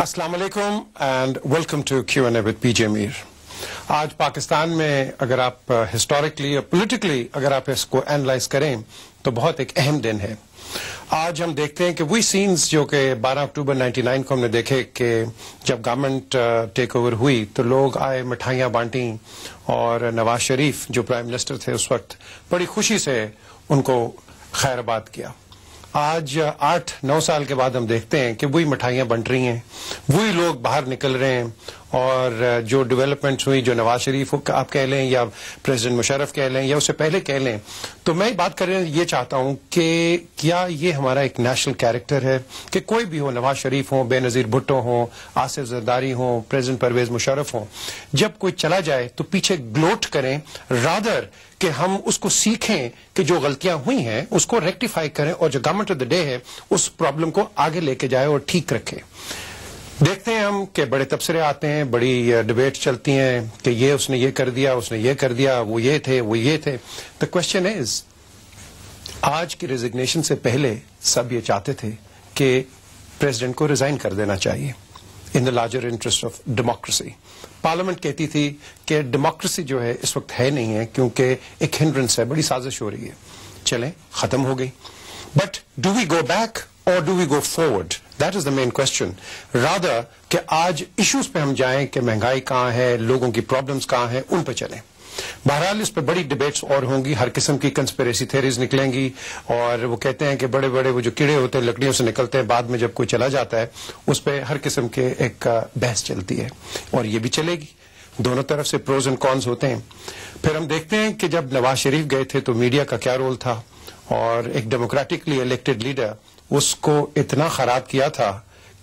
अस्सलाम वालेकुम and welcome to Q N A with PJ Mir आज पाकिस्तान में अगर आप हिस्टोरिकली और पॉलिटिकली अगर आप इसको एनालाइज करें तो बहुत एक अहम दिन है। आज हम देखते हैं कि वही सीन्स जो कि 12 अक्टूबर 99 को हमने देखे कि जब गवर्नमेंट टेक ओवर हुई तो लोग आए, मिठाइयाँ बांटी और नवाज़ शरीफ, जो प्राइम मिनिस्टर थे उस वक्त, बड़ी खुशी से उनको खैरबाद किया। आज आठ नौ साल के बाद हम देखते हैं कि वही मिठाइयाँ बंट रही हैं, वही लोग बाहर निकल रहे हैं और जो डेवलपमेंट्स हुई, जो नवाज़ शरीफ आप कह लें, या प्रेसिडेंट मुशरफ कह लें, या उससे पहले कह लें तो मैं बात कर ये चाहता हूँ कि क्या ये हमारा एक नेशनल कैरेक्टर है? कि कोई भी हो, नवाज़ शरीफ हो, बेनजीर भुट्टो हो, आसिफ जरदारी हो प्रेसिडेंट परवेज मुशरफ हो, जब कोई चला जाए तो पीछे ग्लोट करें रादर कि हम उसको सीखें कि जो गलतियाँ हुई हैं, उसको रेक्टिफाई करें और जो गवर्नमेंट ऑफ़ द डे है, उस प्रॉब्लम को आगे लेके जाए और ठीक रखें। देखते हैं हम कि बड़े तबसरे आते हैं, बड़ी डिबेट चलती हैं कि ये उसने ये कर दिया, उसने ये कर दिया, वो ये थे, वो ये थे। द क्वेश्चन इज़ आज की रेजिग्नेशन से पहले सब ये चाहते थे कि प्रेसिडेंट को रिजाइन कर देना चाहिए in the larger interest of democracy parliament कहती थी कि डेमोक्रेसी जो है, इस वक्त है नहीं है, क्योंकि एक हिंड्रेंस है, बड़ी साजिश हो रही है। चलें, खत्म हो गई। But do we go back और do we go forward that is the main question rather कि आज इश्यूज़ पे हम जाएँ कि महँगाई कहाँ है, लोगों की प्रॉब्लम्स कहाँ है, उन पे चलें। बहरहाल इस पर बड़ी डिबेट्स और होंगी, हर किस्म की कंस्पेरेसी थेरीज निकलेंगी, और वो कहते हैं कि बड़े बड़े वो जो कीड़े होते हैं, लकड़ियों से निकलते हैं, बाद में जब कोई चला जाता है, उस पर हर किस्म के एक बहस चलती है, और ये भी चलेगी। दोनों तरफ़ से प्रोज एंड कॉन्स होते हैं। फिर हम देखते हैं कि जब नवाज़ शरीफ गए थे तो मीडिया का क्या रोल था, और एक डेमोक्रेटिकली इलेक्टेड लीडर उसको इतना खराब किया था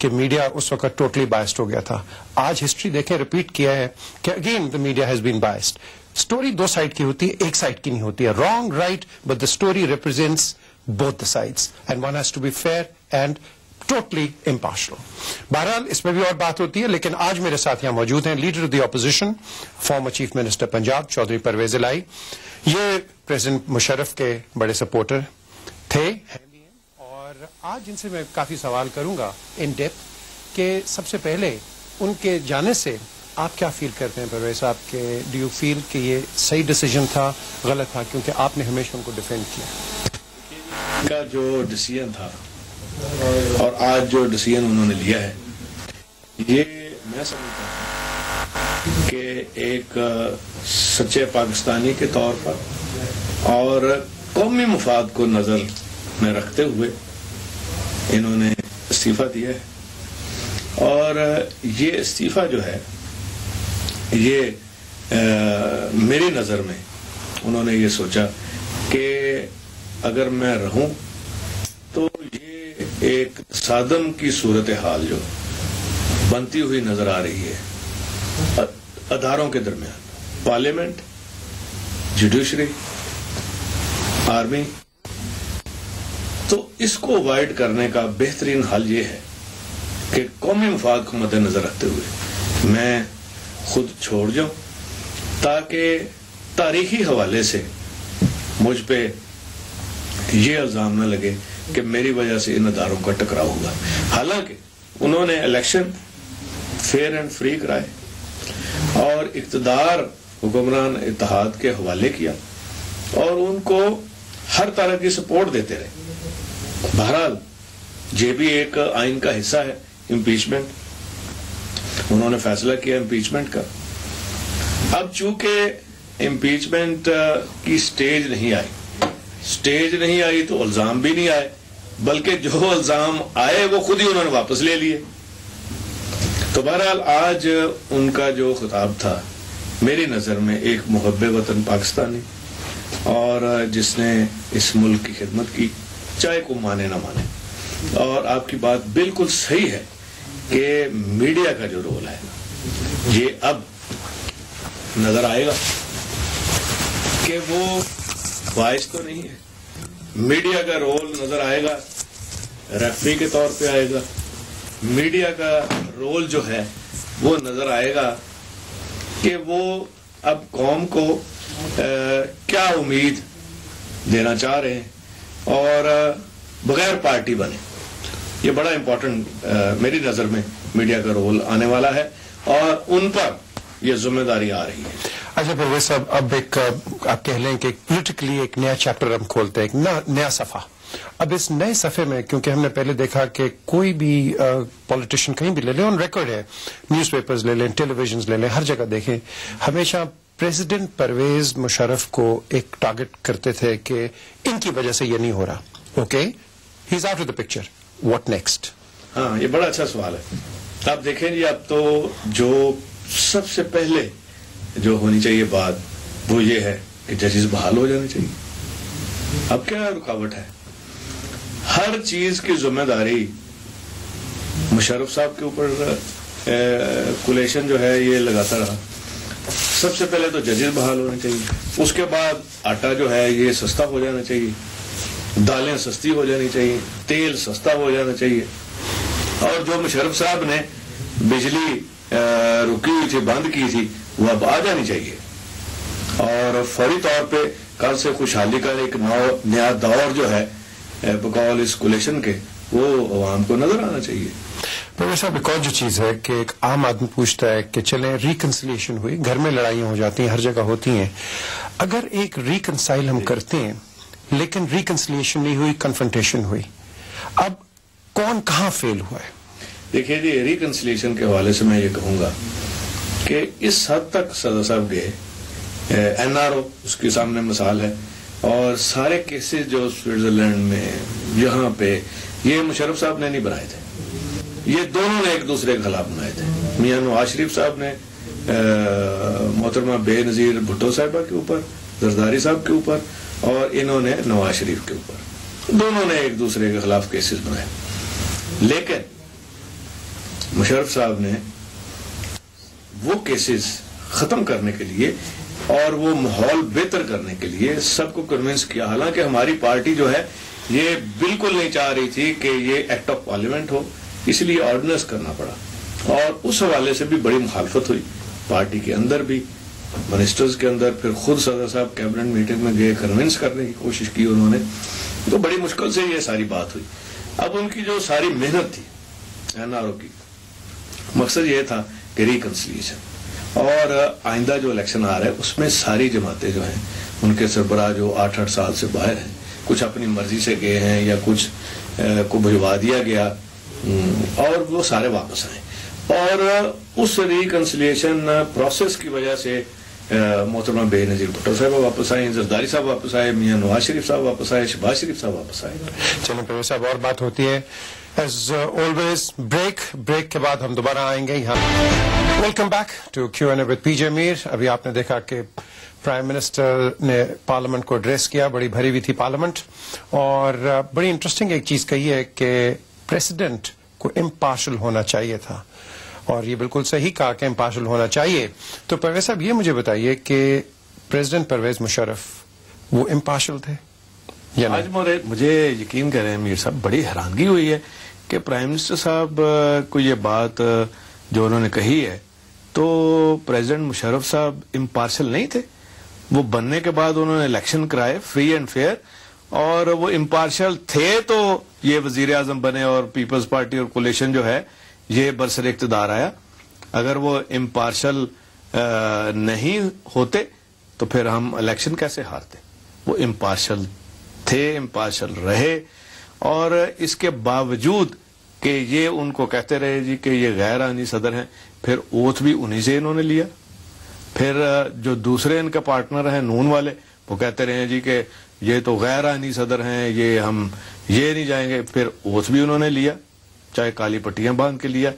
कि मीडिया उस वक्त टोटली बायस्ड हो गया था। आज हिस्ट्री देखें रिपीट किया है कि again the media has been biased story दो साइड की होती है एक साइड की नहीं होती। है wrong right but the story represents both the sides and one has to be fair and totally impartial बहरहाल, इसमें भी और बात होती है, लेकिन आज मेरे साथ यहाँ मौजूद हैं leader of the opposition former chief minister Punjab Chaudhry Pervez Elahi ये प्रेसिडेंट मुशरफ के बड़े सपोर्टर थे। आज इनसे मैं काफ़ी सवाल करूँगा इन डेप्थ के सबसे पहले उनके जाने से आप क्या फील करते हैं, परवेज साहब, के डू यू फील कि ये सही डिसीज़न था, गलत था, क्योंकि आपने हमेशा उनको डिफेंड किया? का जो डिसीज़न था और आज जो डिसीज़न उन्होंने लिया है, ये मैं समझता हूँ कि एक सच्चे पाकिस्तानी के तौर पर और कौमी मफाद को नज़र में रखते हुए इन्होंने इस्तीफा दिया है। और ये इस्तीफा जो है ये आ, मेरी नज़र में उन्होंने ये सोचा कि अगर मैं रहूँ तो ये एक सादम की सूरत हाल जो बनती हुई नज़र आ रही है अदारों के दरमियान पार्लियामेंट जुडिशरी आर्मी तो इसको अवॉइड करने का बेहतरीन हल ये है कि कौमी मफाद को मद्देनजर रखते हुए मैं खुद छोड़ जाऊँ, ताकि तारीखी हवाले से मुझ पर यह इल्ज़ाम न लगे कि मेरी वजह से इन अदारों का टकराव हुआ। हालाँकि उन्होंने इलेक्शन फेयर एंड फ्री कराए और इकतदार हुक्मरान इतिहाद के हवाले किया और उनको हर तरह की सपोर्ट देते रहे। बहरहाल, ये भी एक आइन का हिस्सा है इम्पीचमेंट उन्होंने फैसला किया इम्पीचमेंट का। अब चूँकि इम्पीचमेंट की स्टेज नहीं आई स्टेज नहीं आई तो इल्ज़ाम भी नहीं आए, बल्कि जो इल्ज़ाम आए वो खुद ही उन्होंने वापस ले लिए। तो बहरहाल, आज उनका जो खिताब था, मेरी नज़र में एक मुहब वतन पाकिस्तानी, और जिसने इस मुल्क की खिदमत की चाहे को माने ना माने। और आपकी बात बिल्कुल सही है कि मीडिया का जो रोल है ये अब नज़र आएगा कि वो वाइस तो नहीं है। मीडिया का रोल नज़र आएगा रेफरी के तौर पे आएगा। मीडिया का रोल जो है वो नज़र आएगा कि वो अब कौम को आ, क्या उम्मीद देना चाह रहे हैं। और बगैर पार्टी बने। ये बड़ा इंपॉर्टेंट मेरी नज़र में मीडिया का रोल आने वाला है और उन पर यह ज़िम्मेदारी आ रही है। अच्छा परवेज साहब अब एक आप कह लें कि पोलिटिकली एक नया चैप्टर हम खोलते हैं, एक नया सफ़ा। अब इस नए सफे में, क्योंकि हमने पहले देखा कि कोई भी पॉलिटिशियन कहीं भी ले लें ऑन रिकॉर्ड है न्यूज़पेपर्स ले लें टेलीविज़न ले लें, हर जगह देखें, हमेशा प्रेसिडेंट परवेज मुशरफ को एक टारगेट करते थे कि इनकी वजह से ये नहीं हो रहा okay he is of the picture what next हाँ ये बड़ा अच्छा सवाल है। आप देखें जी, अब तो जो सबसे पहले जो होनी चाहिए बात, वो ये है कि जजेस बहाल हो जाने चाहिए। अब क्या रुकावट है? हर चीज़ की ज़िम्मेदारी मुशरफ साहब के ऊपर कुलेशन जो है, ये लगाता रहा। सबसे पहले तो जजेस बहाल होने चाहिए। उसके बाद आटा जो है, ये सस्ता हो जाना चाहिए। दालें सस्ती हो जानी चाहिए। तेल सस्ता हो जाना चाहिए। और जो मुशरफ साहब ने बिजली रुकी हुई थी, बंद की थी, वो अब आ जानी चाहिए। और फौरी तौर पे कल से खुशहाली का एक नया दौर जो है बकौल इस कुलेशन के, वो आवाम को नज़र आना चाहिए। प्रोफेसर साहब एक और जो चीज़ है कि एक आम आदमी पूछता है कि चले रिकन्सिलियेशन हुई, घर में लड़ाइयाँ हो जाती हैं, हर जगह होती हैं। अगर एक रिकनसाइल हम करते हैं, लेकिन रिकन्सिलियेशन नहीं हुई कन्फ्रंटेशन हुई, अब कौन कहाँ फेल हुआ है? देखिए जी रिकन्सिलेशन के हवाले से मैं ये कहूँगा कि इस हद तक सदर साहब गए एनआरओ उसके सामने मिसाल है, और सारे केसेस जो स्विट्जरलैंड में, यहाँ पे, ये मुशरफ साहब ने नहीं बनाए थे। ये दोनों ने एक दूसरे के खिलाफ बनाए थे। मियाँ नवाज़ शरीफ साहब ने मोहतरमा बेनजीर भुट्टो साहिबा के ऊपर, जरदारी साहब के ऊपर और इन्होंने नवाज़ शरीफ के ऊपर। दोनों ने एक दूसरे के खिलाफ केसेस बनाए। लेकिन मुशरफ साहब ने वो केसेस खत्म करने के लिए और वो माहौल बेहतर करने के लिए सबको कन्विंस किया। हालाँकि हमारी पार्टी जो है, ये बिल्कुल नहीं चाह रही थी कि ये एक्ट ऑफ़ पार्लियामेंट हो। इसलिए ऑर्डिनेंस करना पड़ा। और उस हवाले से भी बड़ी मुखालफत हुई। पार्टी के अंदर भी मिनिस्टर्स के अंदर, फिर खुद सदर साहब कैबिनेट मीटिंग में गए कन्विंस करने की कोशिश की उन्होंने। तो बड़ी मुश्किल से ये सारी बात हुई। अब उनकी जो सारी मेहनत थी एनआरओ की, मकसद ये था कि रिकन्सिलियेशन और आइंदा जो इलेक्शन आ रहा है, उसमें सारी जमातें जो हैं, उनके सरबराह जो आठ आठ साल से बाहर हैं, कुछ अपनी मर्ज़ी से गए हैं या कुछ को भिजवा दिया गया। और वो सारे वापस आए। और उस रिकन्सिलियेशन प्रोसेस की वजह से मोहतरमा बेनजीर भुट्टो साहब वापस आए, जरदारी साहब वापस आए, मियाँ नवाज़ शरीफ साहब वापस आए, शहबाज शरीफ साहब वापस आए। चलो साहब, और बात होती है। As always break. Break के बाद हम दोबारा आएँगे यहाँ। Welcome back to Q N with PJ Mir अभी आपने देखा कि प्राइम मिनिस्टर ने पार्लियामेंट को एड्रेस किया, बड़ी भरी हुई थी पार्लियामेंट और बड़ी इंटरेस्टिंग एक चीज़ कही है कि प्रेसिडेंट को इम्पार्शल होना चाहिए था। और ये बिल्कुल सही कहा कि इम्पार्शल होना चाहिए। तो परवेज साहब, ये मुझे बताइए कि प्रेसिडेंट परवेज मुशर्रफ, वो इम्पार्शल थे आज मुझे यकीन करें, मीर साहब, बड़ी हैरानगी हुई है कि प्राइम मिनिस्टर साहब को ये बात जो उन्होंने कही है तो प्रेसिडेंट मुशर्रफ साहब इम्पार्शल नहीं थे। वो बनने के बाद उन्होंने इलेक्शन कराए फ्री एंड फेयर और वो इम्पार्शल थे तो ये वज़ीर आज़म बने और पीपल्स पार्टी और कोलेशन जो है, ये बरसर इकतदार आया। अगर वो इम्पार्शल नहीं होते तो फिर हम इलेक्शन कैसे हारते? वो इम्पार्शल थे इम्पार्शल रहे। और इसके बावजूद कि ये उनको कहते रहे जी कि ये गैर आनी सदर हैं, फिर ओथ भी उन्हीं से इन्होंने लिया। फिर जो दूसरे इनके पार्टनर हैं, नून वाले, वो कहते रहे जी कि ये तो गैर आनी सदर हैं, ये हम, ये नहीं जाएँगे। फिर ओथ भी उन्होंने लिया, चाहे काली पट्टियाँ बाँध के लिया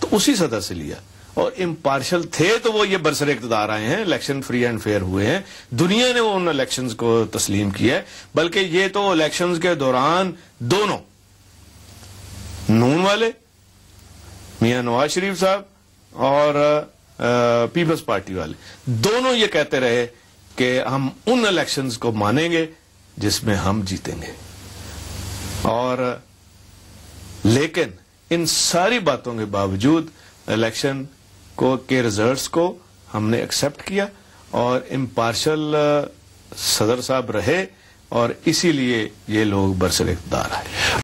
तो उसी सदर से लिया। और इम्पार्शल थे तो वो ये बरसर इकतदार आए हैं इलेक्शन फ्री एंड फेयर हुए हैं। दुनिया ने वो उन इलेक्शंस को तस्लीम किया है, बल्कि ये तो इलेक्शंस के दौरान दोनों, नून वाले, मियाँ नवाज़ शरीफ साहब और पीपल्स पार्टी वाले, दोनों ये कहते रहे कि हम उन इलेक्शंस को मानेंगे जिसमें हम जीतेंगे। और, लेकिन इन सारी बातों के बावजूद इलेक्शन को, के रिजल्ट्स को हमने एक्सेप्ट किया और इम्पार्शल सदर साहब रहे और इसीलिए ये लोग बरसर इकदार आए।